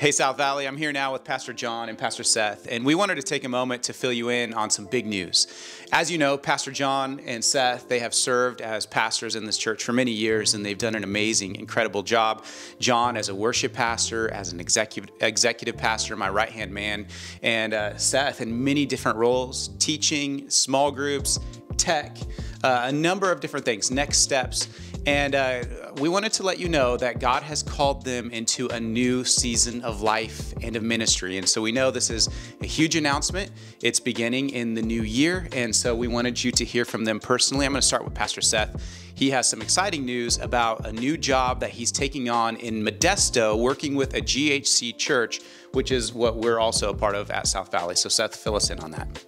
Hey, South Valley, I'm here now with Pastor John and Pastor Seth, and we wanted to take a moment to fill you in on some big news. As you know, Pastor John and Seth, they have served as pastors in this church for many years, and they've done an amazing, incredible job. John as a worship pastor, as an executive, executive pastor, my right hand man, and uh, Seth in many different roles teaching, small groups, tech, uh, a number of different things, next steps. And uh, we wanted to let you know that God has called them into a new season of life and of ministry. And so we know this is a huge announcement. It's beginning in the new year. And so we wanted you to hear from them personally. I'm going to start with Pastor Seth. He has some exciting news about a new job that he's taking on in Modesto, working with a GHC church, which is what we're also a part of at South Valley. So, Seth, fill us in on that.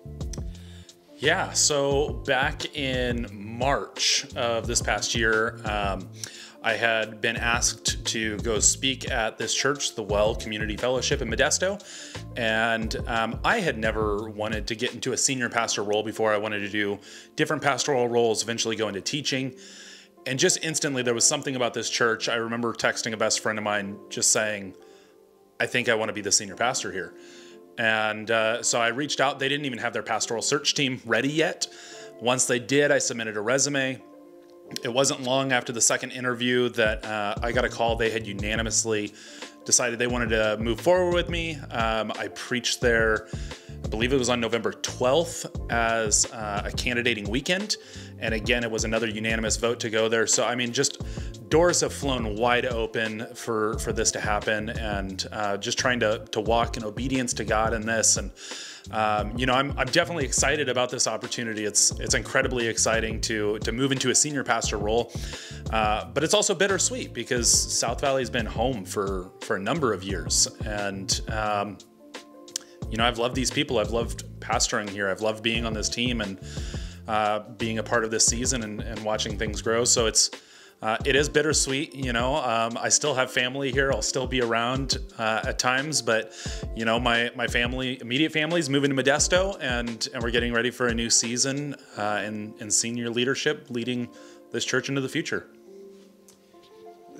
Yeah, so back in March of this past year, um, I had been asked to go speak at this church, the Well Community Fellowship in Modesto. And um, I had never wanted to get into a senior pastor role before. I wanted to do different pastoral roles, eventually go into teaching. And just instantly, there was something about this church. I remember texting a best friend of mine just saying, I think I want to be the senior pastor here. And uh, so I reached out. They didn't even have their pastoral search team ready yet. Once they did, I submitted a resume. It wasn't long after the second interview that uh, I got a call. They had unanimously decided they wanted to move forward with me. Um, I preached there, I believe it was on November 12th, as uh, a candidating weekend. And again, it was another unanimous vote to go there. So, I mean, just doors have flown wide open for, for this to happen and uh, just trying to, to walk in obedience to God in this. And, um, you know, I'm, I'm definitely excited about this opportunity. It's, it's incredibly exciting to, to move into a senior pastor role. Uh, but it's also bittersweet because South Valley has been home for, for a number of years. And, um, you know, I've loved these people. I've loved pastoring here. I've loved being on this team and uh, being a part of this season and, and watching things grow. So it's, uh, it is bittersweet, you know. Um, I still have family here. I'll still be around uh, at times, but you know, my my family, immediate family, is moving to Modesto, and and we're getting ready for a new season uh, in in senior leadership, leading this church into the future.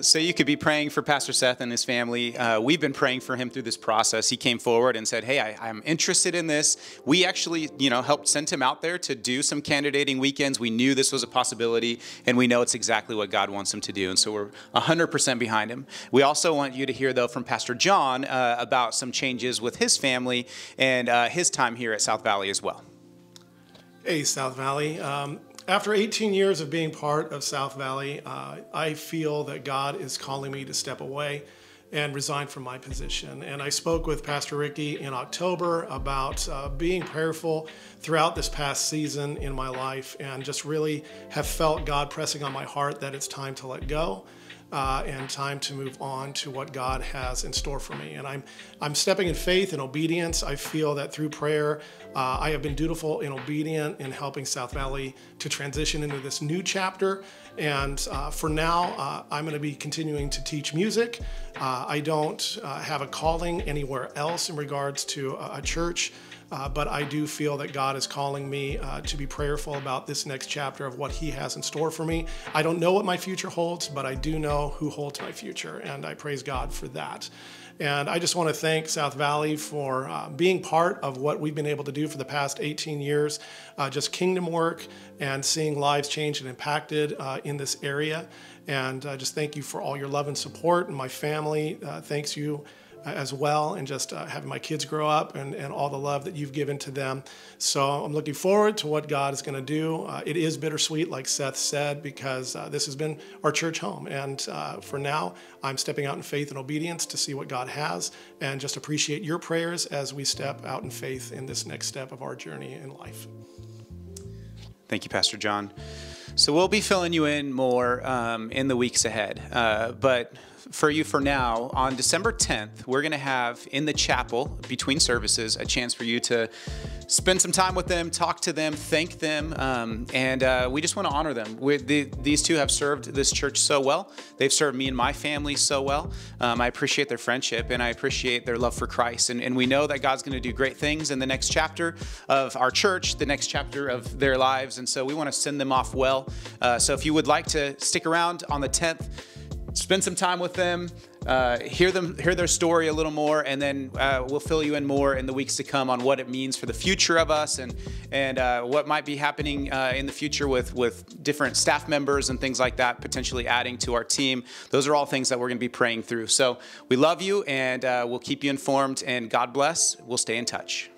So you could be praying for Pastor Seth and his family. Uh, we've been praying for him through this process. He came forward and said, "Hey, I, am interested in this." We actually, you know, helped send him out there to do some candidating weekends. We knew this was a possibility, and we know it's exactly what God wants him to do, and so we're 100% behind him. We also want you to hear, though, from Pastor John uh, about some changes with his family and uh, his time here at South Valley as well. Hey, South Valley. Um, after 18 years of being part of South Valley, uh, I feel that God is calling me to step away and resign from my position. And I spoke with Pastor Ricky in October about uh, being prayerful throughout this past season in my life and just really have felt God pressing on my heart that it's time to let go uh, and time to move on to what God has in store for me. And I'm, I'm stepping in faith and obedience. I feel that through prayer, uh, I have been dutiful and obedient in helping South Valley to transition into this new chapter. And uh, for now, uh, I'm going to be continuing to teach music. Uh, I don't uh, have a calling anywhere else in regards to a, a church. Uh, but I do feel that God is calling me uh, to be prayerful about this next chapter of what He has in store for me. I don't know what my future holds, but I do know who holds my future, and I praise God for that. And I just want to thank South Valley for uh, being part of what we've been able to do for the past 18 years, uh, just kingdom work and seeing lives changed and impacted uh, in this area. And uh, just thank you for all your love and support. And my family thanks you as well and just uh, having my kids grow up and, and all the love that you've given to them. So I'm looking forward to what God is going to do. Uh, it is bittersweet, like Seth said, because uh, this has been our church home. And uh, for now, I'm stepping out in faith and obedience to see what God has and just appreciate your prayers as we step out in faith in this next step of our journey in life. Thank you, Pastor John. So we'll be filling you in more um, in the weeks ahead. Uh, but for you for now, on December 10th, we're going to have in the chapel between services a chance for you to spend some time with them, talk to them, thank them, um, and uh, we just want to honor them. The, these two have served this church so well. They've served me and my family so well. Um, I appreciate their friendship and I appreciate their love for Christ. And, and we know that God's going to do great things in the next chapter of our church, the next chapter of their lives. And so we want to send them off well. Uh, so if you would like to stick around on the 10th, spend some time with them, uh, hear them, hear their story a little more, and then uh, we'll fill you in more in the weeks to come on what it means for the future of us and and uh, what might be happening uh, in the future with with different staff members and things like that, potentially adding to our team. Those are all things that we're going to be praying through. So we love you, and uh, we'll keep you informed. And God bless. We'll stay in touch.